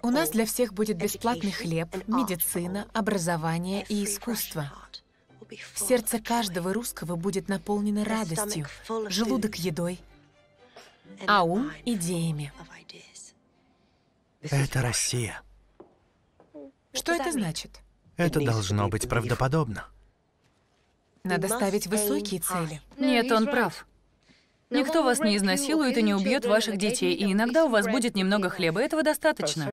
У нас для всех будет бесплатный хлеб, медицина, образование и искусство. Сердце каждого русского будет наполнено радостью, желудок едой, а ум — идеями. Это Россия. Что это значит? Это должно быть правдоподобно. Надо ставить высокие цели. Нет, он прав. Никто вас не изнасилует и не убьет ваших детей, и иногда у вас будет немного хлеба, этого достаточно.